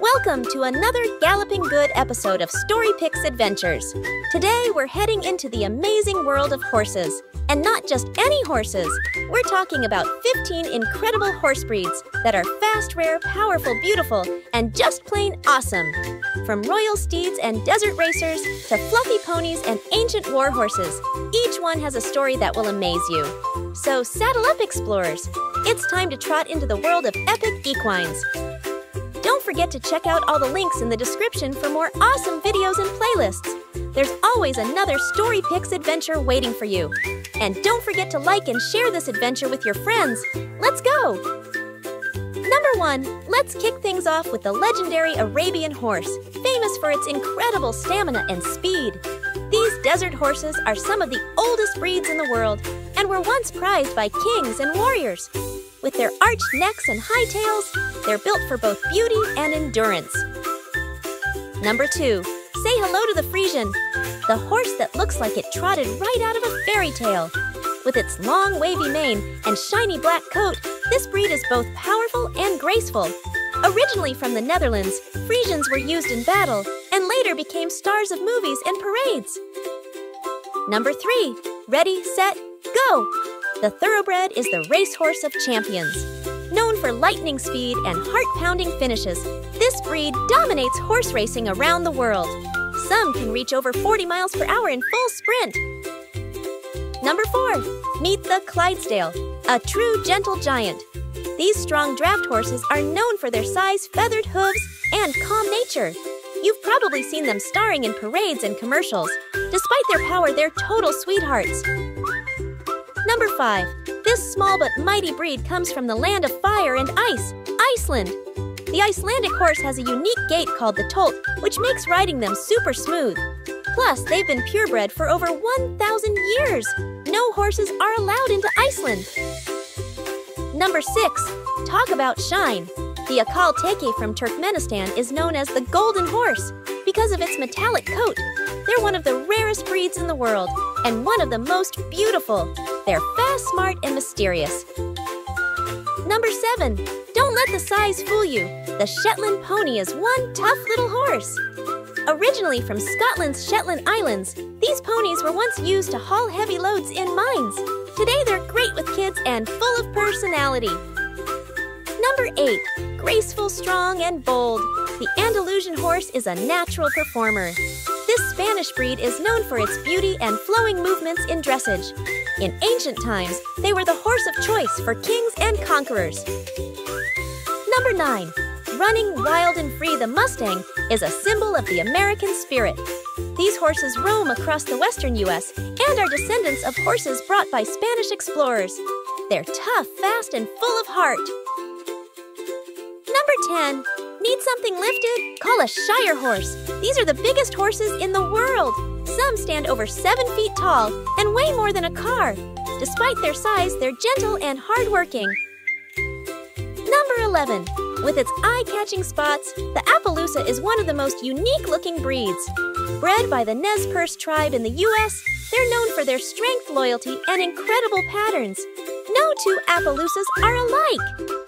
Welcome to another Galloping Good episode of Story Picks Adventures. Today we're heading into the amazing world of horses. And not just any horses. We're talking about 15 incredible horse breeds that are fast, rare, powerful, beautiful, and just plain awesome. From royal steeds and desert racers to fluffy ponies and ancient war horses, each one has a story that will amaze you. So saddle up, explorers. It's time to trot into the world of epic equines. Forget to check out all the links in the description for more awesome videos and playlists. There's always another Story adventure waiting for you. And don't forget to like and share this adventure with your friends. Let's go! Number one, let's kick things off with the legendary Arabian horse, famous for its incredible stamina and speed. These desert horses are some of the oldest breeds in the world and were once prized by kings and warriors. With their arched necks and high tails, they're built for both beauty and endurance. Number two, say hello to the Friesian, the horse that looks like it trotted right out of a fairy tale. With its long wavy mane and shiny black coat, this breed is both powerful and graceful. Originally from the Netherlands, Friesians were used in battle and later became stars of movies and parades. Number three, ready, set, go! The Thoroughbred is the racehorse of champions. For lightning speed and heart-pounding finishes, this breed dominates horse racing around the world. Some can reach over 40 miles per hour in full sprint. Number 4. Meet the Clydesdale, a true gentle giant. These strong draft horses are known for their size, feathered hooves, and calm nature. You've probably seen them starring in parades and commercials. Despite their power, they're total sweethearts. Number 5. This small but mighty breed comes from the land of fire and ice, Iceland. The Icelandic horse has a unique gait called the tolt, which makes riding them super smooth. Plus, they've been purebred for over 1,000 years. No horses are allowed into Iceland. Number 6. Talk about shine. The Akhal-Teke from Turkmenistan is known as the Golden Horse because of its metallic coat. They're one of the rarest breeds in the world and one of the most beautiful. They're fast, smart, and mysterious. Number 7. Don't let the size fool you. The Shetland pony is one tough little horse. Originally from Scotland's Shetland Islands, these ponies were once used to haul heavy loads in mines. Today they're great with kids and full of personality. Number 8. Graceful, strong, and bold. The Andalusian horse is a natural performer. This Spanish breed is known for its beauty and flowing movements in dressage. In ancient times, they were the horse of choice for kings and conquerors. Number 9. Running wild and free, the Mustang is a symbol of the American spirit. These horses roam across the western U.S. and are descendants of horses brought by Spanish explorers. They're tough, fast, and full of heart. Number 10. Need something lifted? Call a Shire horse. These are the biggest horses in the world. Some stand over 7 feet tall and weigh more than a car. Despite their size, they're gentle and hardworking. Number 11. With its eye-catching spots, the Appaloosa is one of the most unique-looking breeds. Bred by the Nez Perce tribe in the U.S., they're known for their strength, loyalty, and incredible patterns. No two Appaloosas are alike.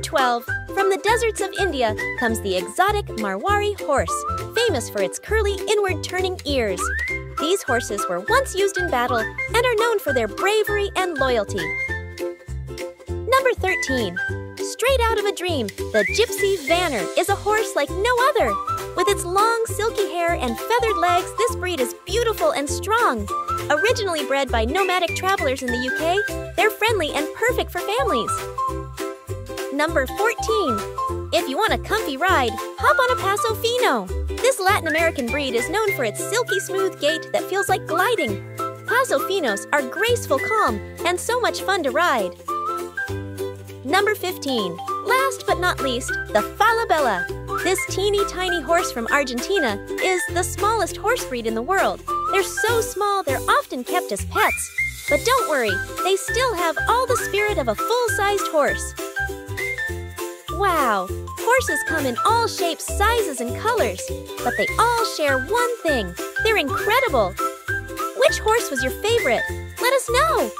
Number 12. From the deserts of India comes the exotic Marwari horse, famous for its curly inward turning ears. These horses were once used in battle and are known for their bravery and loyalty. Number 13. Straight out of a dream, the Gypsy Vanner is a horse like no other. With its long, silky hair and feathered legs, this breed is beautiful and strong. Originally bred by nomadic travelers in the UK, they're friendly and perfect for families. Number 14. If you want a comfy ride, hop on a Paso Fino. This Latin American breed is known for its silky smooth gait that feels like gliding. Paso Finos are graceful, calm, and so much fun to ride. Number 15. Last but not least, the Falabella. This teeny tiny horse from Argentina is the smallest horse breed in the world. They're so small they're often kept as pets. But don't worry, they still have all the spirit of a full-sized horse. Wow! Horses come in all shapes, sizes, and colors, but they all share one thing. They're incredible. Which horse was your favorite? Let us know!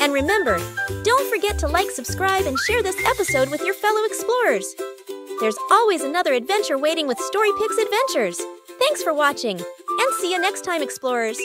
And remember, don't forget to like, subscribe, and share this episode with your fellow explorers. there's always another adventure waiting with StoryPix Adventures. Thanks for watching, and see you next time, explorers.